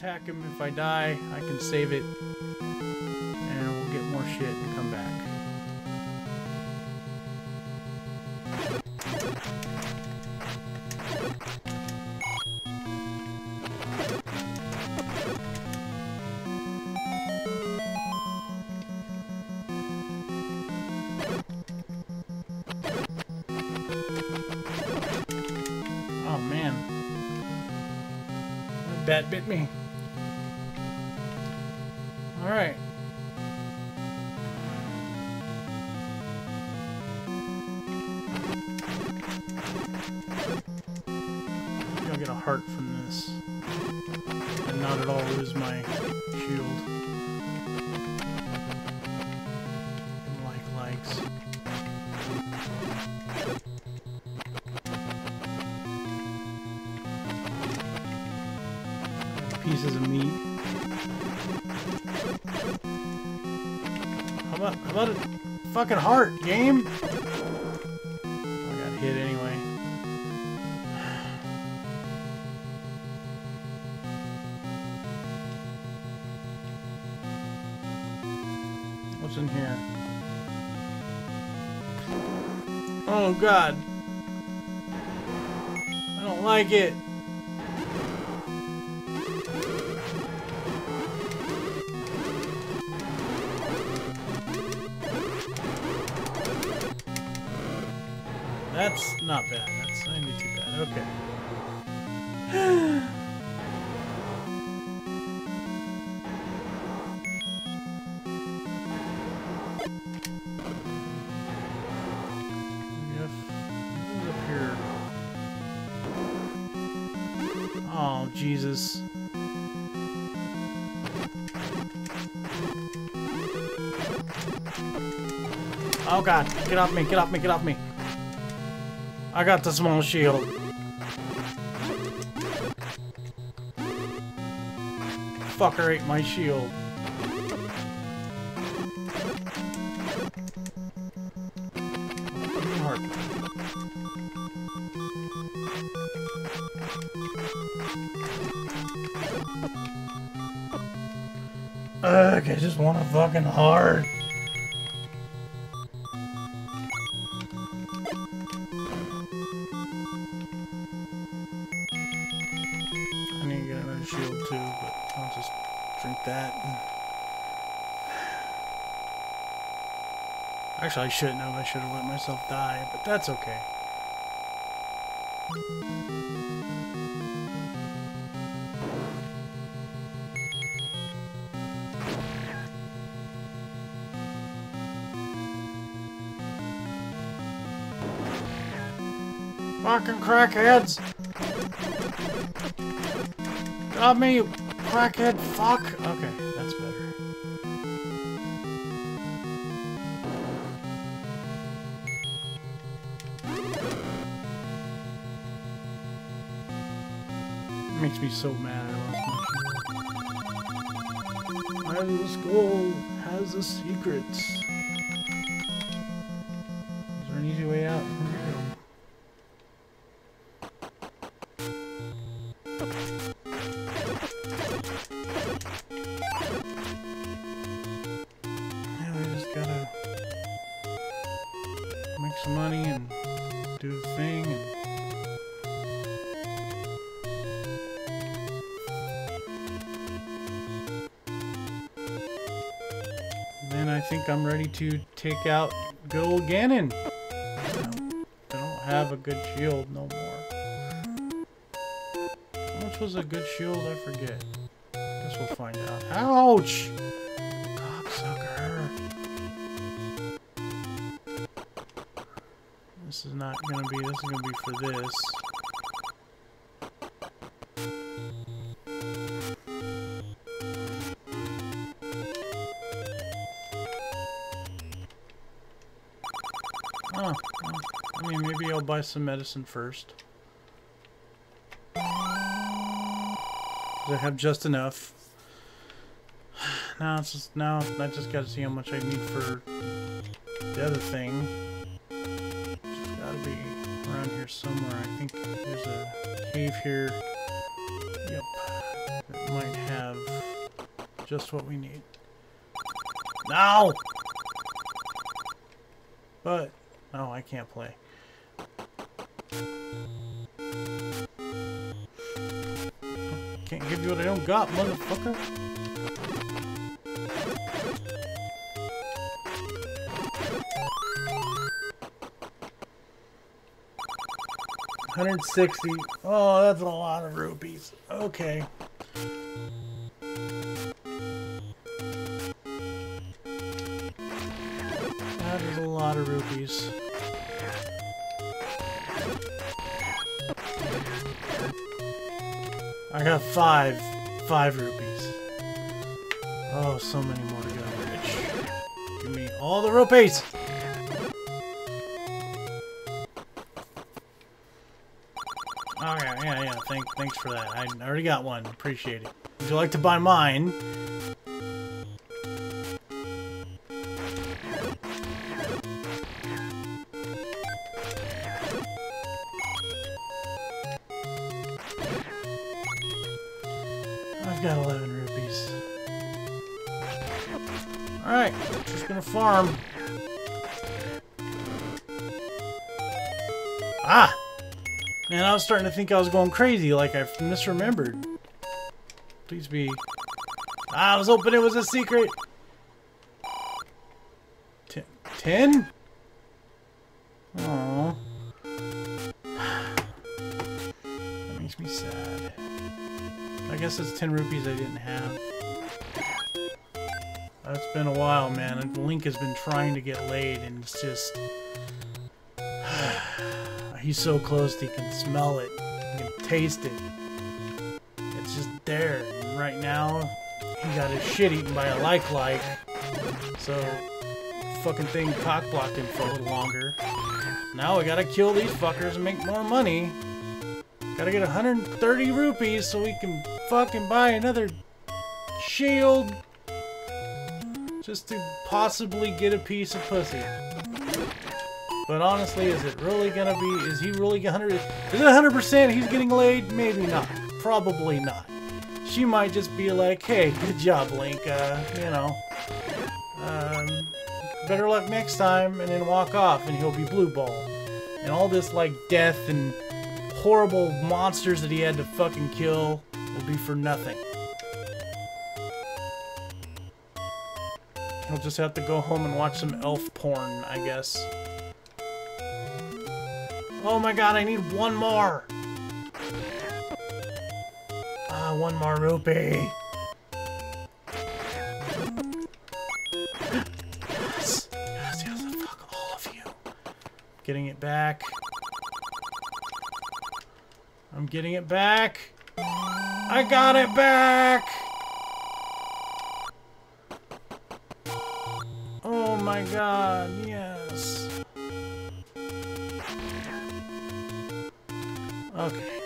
attack him if I die. I can save it. And we'll get more shit and come back. Oh bat bit me. I'll get a heart from this. And not at all lose my shield. Like likes. Pieces of meat. How about how about a fucking heart, game? I got hit anyway. What's in here? Oh god. I don't like it. That's not bad. That's not even too bad. Okay. Jesus. Oh god, get off me, get off me, get off me. I got the small shield. Fucker ate my shield. Ugh, I just want a fucking heart. I need to get another shield too, but I'll just drink that. Actually, I shouldn't have. I should have let myself die, but that's okay. Fucking crackheads! Got me, you crackhead fuck! Okay, that's better. Makes me so mad I lost my shield. My skull has a secret. Think I'm ready to take out good old Ganon. I don't have a good shield no more. How much was a good shield? I forget. I Guess we'll find out. Ouch! This is not gonna be, this is gonna be for this. Buy some medicine first. I have just enough. Now it's just now I just gotta see how much I need for the other thing. It's gotta be around here somewhere. I think there's a cave here. Yep. That might have Just what we need. Now! But, no, I can't play. Can't give you what I don't got, motherfucker. Hundred sixty. Oh, that's a lot of rupees. Okay. That is a lot of rupees. I got five. Five rupees. Oh, so many more to go, bitch. Give me all the rupees! Yeah, yeah, yeah. Thank, thanks for that. I already got one. Appreciate it. Would you like to buy mine? Farm. Ah! Man, I was starting to think I was going crazy, like I misremembered. Please be... Ah, I was hoping it was a secret! Ten? Ten? Aww. That makes me sad. I guess it's 10 rupees I didn't have. It's been a while, man. Link has been trying to get laid, and it's just... He's so close he can smell it. He can taste it. It's just there. And right now, he got his shit eaten by a like-like. So, fucking thing cock-blocked him for a little longer. Now we gotta kill these fuckers and make more money. Gotta get 130 rupees so we can fucking buy another shield. Just to possibly get a piece of pussy. But honestly, is it really gonna be, is he really 100, is it 100% he's getting laid? Maybe not. Probably not. She might just be like, hey, good job, Link, uh, you know. Um, better luck next time, and then walk off, and he'll be blue ball. And all this, like, death and horrible monsters that he had to fucking kill will be for nothing. He'll just have to go home and watch some elf porn, I guess. Oh my god, I need one more! Ah, one more rupee! Yes! Yes, yes, fuck all of you. Getting it back. I'm getting it back! I got it back! My god, yes. Okay.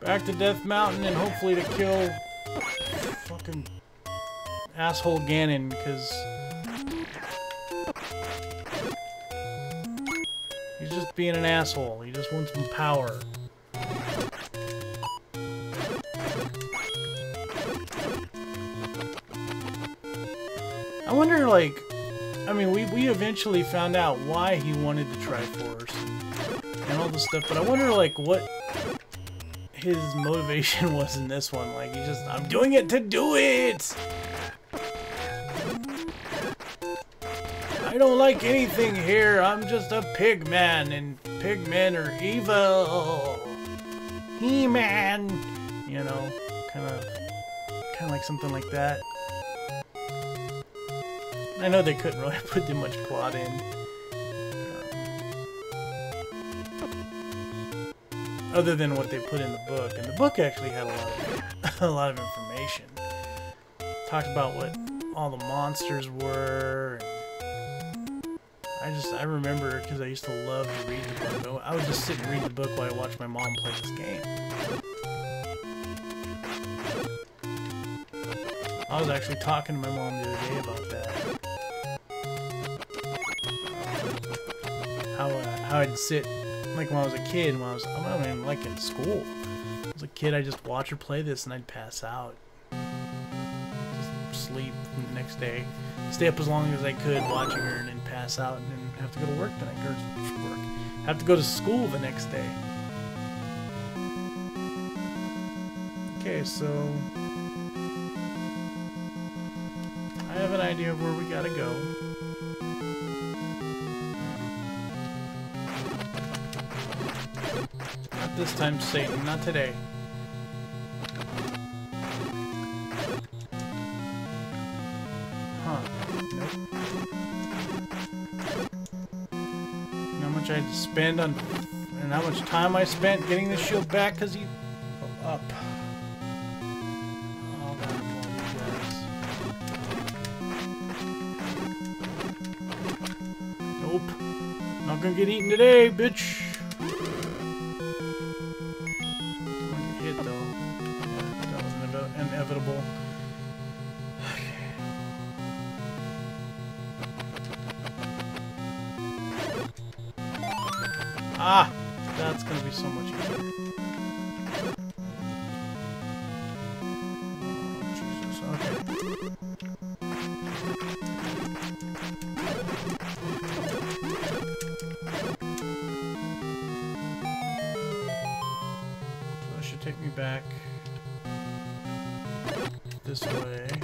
Back to Death Mountain and hopefully to kill fucking asshole Ganon, because being an asshole. He just wants some power. I wonder, like, I mean, we, we eventually found out why he wanted the Triforce and, and all this stuff, but I wonder, like, what his motivation was in this one. Like, he just, I'm doing it to do it! I don't like anything here. I'm just a pig man, and pig men are evil. He-Man! You know, kind of, kind of like something like that. I know they couldn't really put too much plot in. Other than what they put in the book. And the book actually had a lot of, a lot of information. Talked about what all the monsters were. I just, I remember because I used to love to read the book. I would just sit and read the book while I watched my mom play this game. I was actually talking to my mom the other day about that. how uh, I'd sit, like when I was a kid, when I was, I don't even like in school. As a kid, I just watch her play this and I'd pass out. Sleep the next day. Stay up as long as I could watching her and then pass out and then have to go to work the next, or work. Have to go to school the next day. Okay, so I have an idea of where we gotta go. Not this time, Satan. Not today. Spend on... And how much time I spent getting the shield back because he... Oh, up. Nope. Not gonna get eaten today, bitch. Back this way.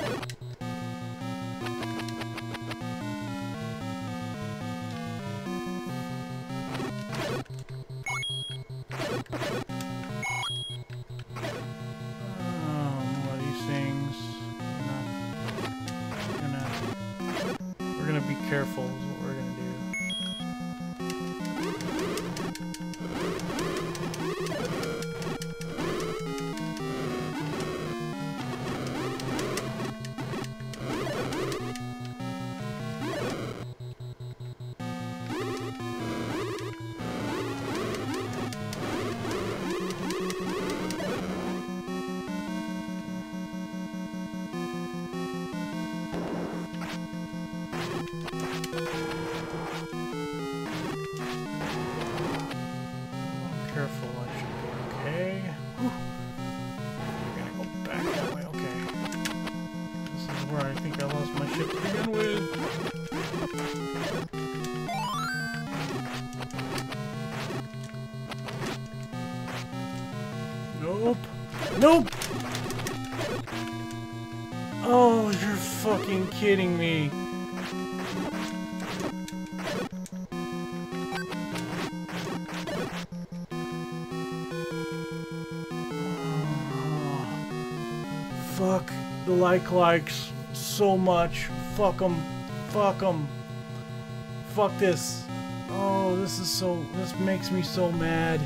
Where I think I lost my ship to begin with. Nope. Nope! Oh, you're fucking kidding me. Fuck the like likes so much. Fuck them. Fuck them. Fuck this. Oh, this is so. This makes me so mad.